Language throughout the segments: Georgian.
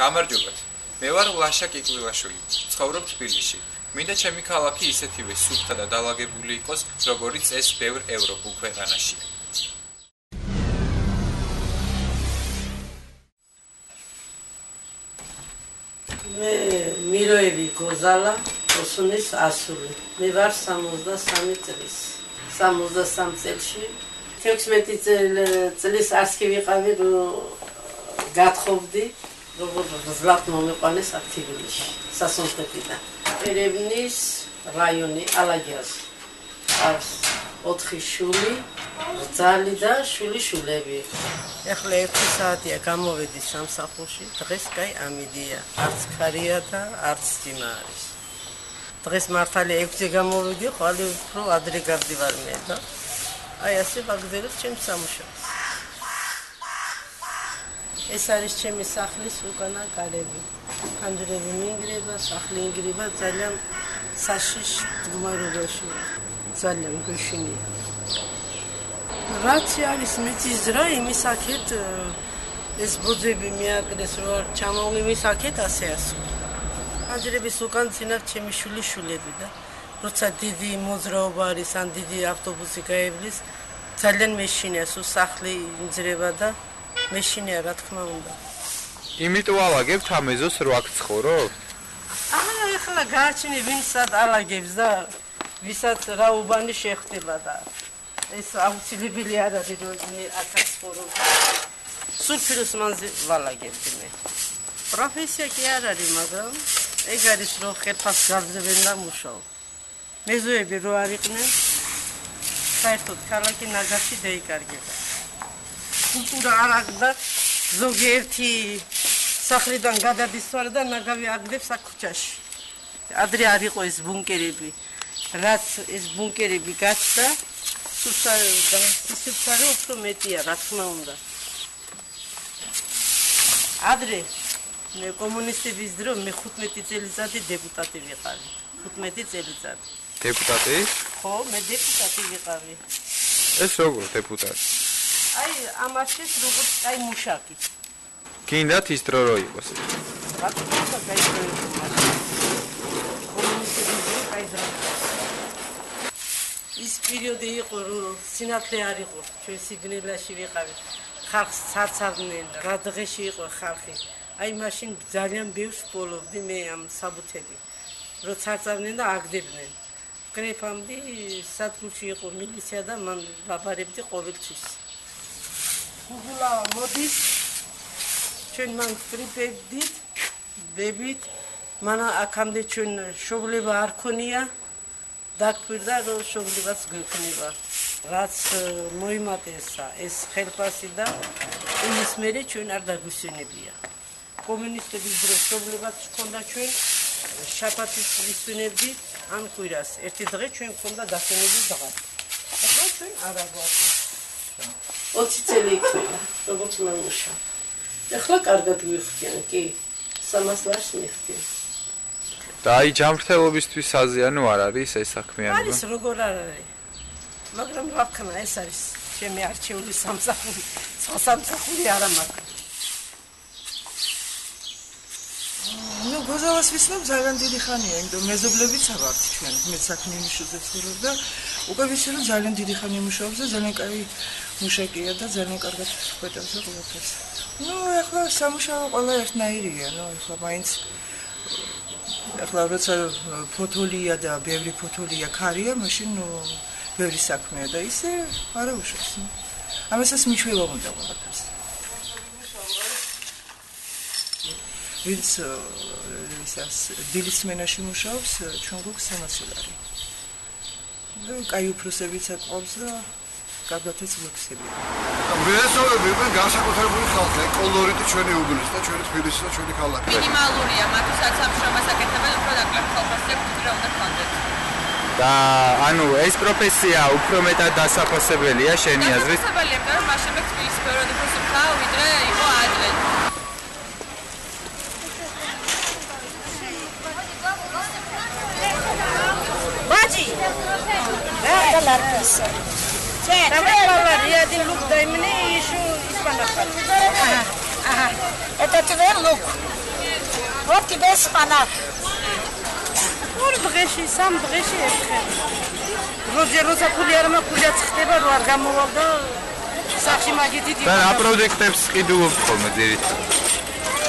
გამარჯობათ. მე ვარ ლაშა კიკლივაშვილი. ცხოვრობ თბილისში. მინდა ჩემი ქალაქი ისეთივე სუფთა და დაალაგებული იყოს, როგორც ეს ბევრ ევროპულ ქვეყანაში. მე მიროევი გოზალა ოსუნის ასული მე ვარ 63 წლის 63 წელში 16 წლის ასკი ვიყავი გათხოვდი როგორ ზლატ მომიყვანეს აქტივილში სასონთეთიდან ერევნის რაიონი ალაგიას არის 4 შული ძალი და შული შულები. ეხლა 1 საათია გამოვედი სამსახურში, დღეს კაი ამიდია. არც ხარია და არც ძიმა არის. დღეს მართალი 6-ზე გამოვედი, ხალი უფრო ადრე გავდივარ მე და აი ასე ვაგზავნებ ჩემს სამუშაოს. ეს არის ჩემი სახლის უკანა კარები. ფანჯრები მინგრება, სახლი ინგრება ძალიან საშიშ მდგომარეობაში. ძალიან გუშინია. რაც არის მიწის ძრა იმის აქეთ ეს ბოძები მიაკრეს რომ ჩამოვლი მის აქეთ ასე ასო აჯრების უკან წინათ ჩემი შული შულები და როცა დიდი მოძრაობა არის ან დიდი ავტობუსი გაივლის ძალიან მეშინია სულ სახლი ინძრება და მეშინია რა თქმა უნდა იმიტომ ალაგებთ ამეზოს რო აქ ცხოვრობ აა ეხლა გააჩინე ვინსაც ალაგებს და ვისაც რა უბანი შეხდება და ეს აუცილებელი არ არის რომ მე აქაც ხორო. სულფილოს მანზე ვალაგებდი მე. პროფესია კი არ არის, მაგრამ ეგ არის რომ ხელფას გაძებენ და მუშაობ. მეზოები რო არიყვნენ, საერთოდ ქალაქი ნაგაში დაიკარგება. კულტურა არ აღდა ზოგიერთი სახლიდან გადადის თორე და ნაგავი აგდებს აქუჩაში. ადრე არ იყო ეს ბუნკერები. რაც ეს ბუნკერები გაჩნდა, სუსარი და სუსარი უფრო მეტია, რა თქმა უნდა. ადრე მე კომუნისტების დრო მე 15 წელიწადი დეპუტატი ვიყავი. 15 წელიწადი. დეპუტატი? ხო, მე დეპუტატი ვიყავი. ეს როგორ დეპუტატი? აი, ამაშეს როგორც აი მუშაკი. გინდათ ის დრო რო იყოს. რა თქმა უნდა, გაიწევი. ის პერიოდი იყო რომ სინათლე არ იყო ჩვენ სიგნელაში ვიყავით ხალხს ცარცავდნენ რა დღეში იყო ხალხი აი მაშინ ძალიან ბევრს პოლობდი მე ამ საბუთები რომ ცარცავდნენ და აგდებდნენ კრეფამდი სათქუში იყო მილიცია და მან ვაბარებდი ყოველთვის გუგულა მოდის. ჩვენ მან ფრიპებდით ბებით მან აქამდე ჩვენ შობლება არ ქონია. დაგვირდა რომ შობლებას გვექნება. რაც მოიმატესა ეს ხელფასი და იმის მერე ჩვენ არ დაგვისვენებია კომუნისტების დროს შობლებას ჰქონდა ჩვენ შაფათის ვისვენებდი ან ყვირას ერთი დღე ჩვენ ჰქონდა დასვენების დღე ახლა ჩვენ არ აგვაქვს 20 წელი იქნება როგორც მომუშა ახლა კარგად ვიხდიან კი სამას ლარს მიხდიან და აი ჯანმრთელობისთვის აზიანო არ არის ეს საქმიანობა? არის როგორ არ არის. მაგრამ რა ვქნა, ეს არის ჩემი არჩეული სამსახური, სამსახური არა მაქვს. ნუ გოზავას ვისმენ ძალიან დიდი ხანია, იმიტომ მეზობლებიც ვართ ჩვენ, მე საქმე მიშუზე ვცხოვრობ და უკვე ვიცი რომ ძალიან დიდი ხანი მუშაობს და ძალიან კაი მუშაკია და ძალიან კარგად ხვეტავს და ყველაფერს. ნუ ახლა სამუშაო ყველა ერთნაირია, ნუ ახლა მაინც ახლა როცა ფოთოლია და ბევრი ფოთოლია ქარია, მაშინ ბევრი საქმეა და ისე არა უშავს. ამასაც მიჩვევა უნდა ყველაფერს. ვინც ისას დილისმენაში მუშაობს, ჩვენ გვქს სამაცილარი. კაი უფროსებიც აყვავს და კარგათაც მოხსები. ვესწავლები უკვე განსაკუთრებული ხალხი, კოლორიტი ჩვენი უბნის და ჩვენი თბილისის და ჩვენი ქალაქის. მინიმალურია, მათთვისაც სამშობლოს აკეთებენ უფრო დაკლებ ხალხასზე კულტურა უნდა ქონდეს. და ანუ ეს პროფესია უფრო მეტად დასაფასებელია შენი აზრით? დასაფასებელია, მაგრამ მაშინ მე თბილისში ბევრად უფრო სუფთა ვიდრე იყო ადრე. რა გალარფისა? Давай, я один лук дай мне и еще из панаха. Ага, ага. Это твой лук. ვორტი ბესპანა ორ დღეში, სამ დღეში ერთხელ. როზე როცა ფული არ მაქვს, ხდება რო არ გამოვალ და სახში მაგითი და რა პროექტებს ყიდულობთ ხოლმე ძირითადად?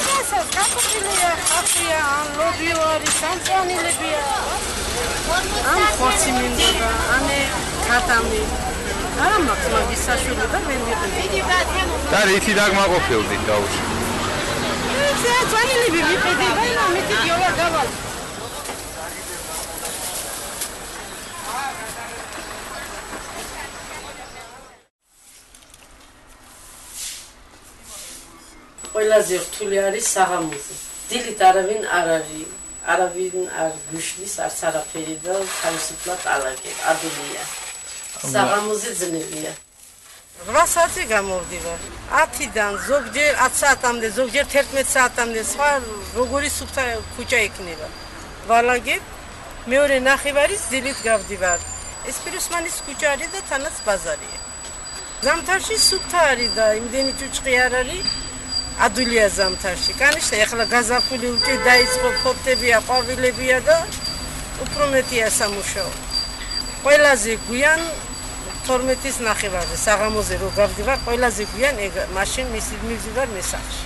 რასაც კაფეია, ხაფია, ან ლობიო არის, ან წანილებია. ან ხორცი მინდა, ან ქათამი. არა მაქვს მაგის საშუალება და მე მიყიდი. და რითი დაგმაყოფილდით გაუშვი? ეს წანილები მიყიდი და მე მითი იოლა გავალ. ყველაზე რთული არის საღამოზე. დილით არავინ არ არის, არავინ არ გუშლის არც არაფერი და თავისუფლად ალაგე, ადულია. საღამოზე ძნებია. 8 საათი გამოვდივარ. 10-დან ზოგჯერ 10 საათამდე, ზოგჯერ 11 საათამდე სხვა როგორი სუფთა ქუჩა იქნება. ვალაგებ მეორე ნახევარის დილით გავდივარ. ეს პიროსმანის ქუჩა არის და თანაც ბაზარია. ზამთარში სუფთა არის და იმდენი ჭუჭყი არ არის. ადულია ზამთარში. კანიშა ეხლა გაზაფხული უკვე დაიწყო, ფოფტებია, ყვავილებია და უფრო მეტია სამუშაო. ყველაზე გვიან 12-ის ნახევარზე საღამოზე რო გავდივარ, ყველაზე გვიან ეგ მაშინ მისი მივდივარ მესახში.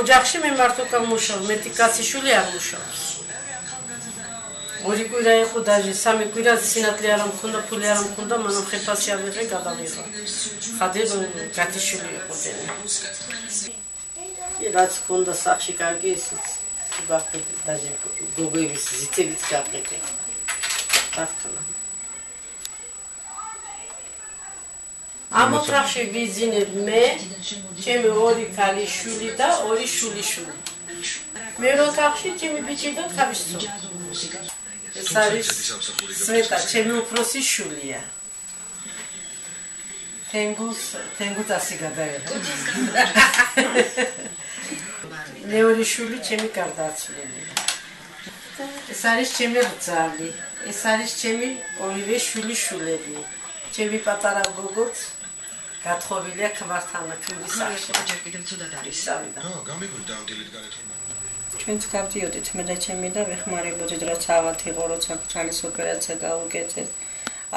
ოჯახში მე მარტო გამუშავ, მეტი კაციშვილი არ მუშაობს. ორი კვირა იყო დაჟე, სამი კვირა სინათლე არ მქონდა, ფული არ მქონდა, მანამ ხეფასი ავიღე, გადავიღო. ხადე გათიშვილი იყო დენი. რაც მქონდა სახში კარგი ისიც. ვახტი დაჟე გოგოების ზითებით გაყიდე. ახლა. ამ ოთახში ვიზინებ მე, ჩემი ორი ქალი შვილი და ორი შვილი შვილი. მე ოთახში ჩემი ბიჭი და თავისწო. ეს არის სვეტა, ჩემი უფროსი შვილია. თენგუს, თენგუს ასე გადაიღო. მეორე შვილი ჩემი გარდაცვლილი. ეს არის ჩემი რძალი. ეს არის ჩემი ორივე შვილი შვილები. ჩემი პატარა გოგოც გათხოვილია ქმართან ქმრის სახში. ჯერ კიდევ ცუდად არის. რა, გამიგვიდა ამ დილით გარეთ რომ ჩვენც გავდიოდით მე და ჩემი და ვეხმარებოდით რაც ავად იყო როცა ქალის ოპერაცია გაუკეთეთ.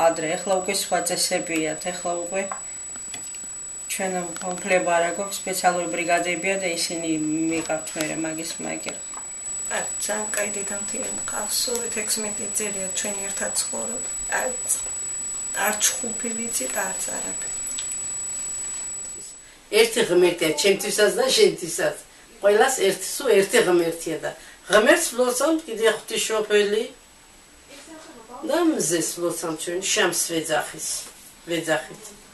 ადრე ახლა უკვე სხვა წესებია, ახლა უკვე ჩვენ კონკრეტულად არა გვაქვს სპეციალური ბრიგადებია და ისინი მიყავთ მე მაგის მაგერ. ა ძალიან კაი დედამთილი მყავსო 16 წელია ჩვენ ერთად ცხოვრობ. არც არც ხუფი ვიცი და არც არაფერი. ერთი ღმერთია ჩემთვისაც და შენთვისაც. ყველას ერთი სულ ერთი ღმერთია და ღმერთს ვლოცავ კიდე ღვთისმშობელი და მზეს ვლოცავ ჩვენ შამს ვეძახის. ვეძახით.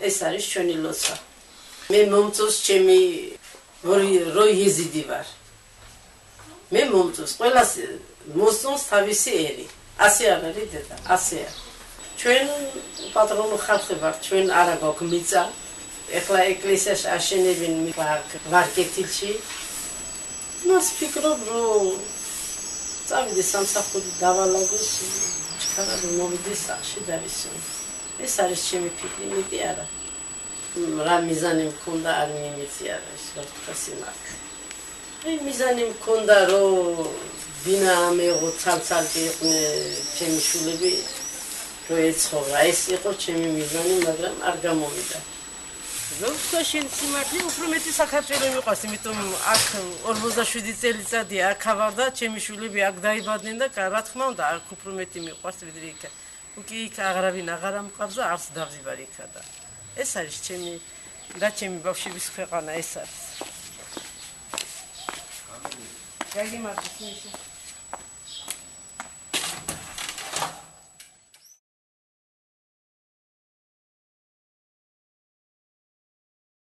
ეს არის ჩვენი ლოცვა. მე მომწოს ჩემი ორი როი ეზიდი ვარ. მე მომწოს ყველას მოსწონს თავისი ერი. ასე არ არის დედა, ასეა. ჩვენ პატრონო ხალხი ვარ, ჩვენ არა გვაქვს მიწა. ეხლა ეკლესიას აშენებენ ვარკეთილში. მას ფიქრობ, რომ წავიდე სამსახური დავალაგოს, ჩქარა მოვიდეს სახში და ისე. ეს არის ჩემი ფიქრი, მეტი არა. რა მიზანი მქონდა არ მიმიცი არა ის რა თქვა სიმართლე. აი მიზანი მქონდა რომ ბინა მეღო ცალცალკე იყვნენ ჩემი შულები რომ ეცხოვრა. ეს იყო ჩემი მიზანი, მაგრამ არ გამოვიდა. როგორც შენ სიმართლე უფრო მეტი საქართველოს მიყვარს, იმიტომ აქ 47 წელიწადია აქ ავარ და ჩემი შულები აქ დაიბადნენ და რა თქმა უნდა აქ უფრო მეტი მიყვარს ვიდრე იქ. უკი იქ აღარავინ აღარა მყავს და არც დავზიბარ იქა და ეს არის ჩემი და ჩემი ბავშვების ქვეყანა ეს არის. გაიგიმართეთ ისე.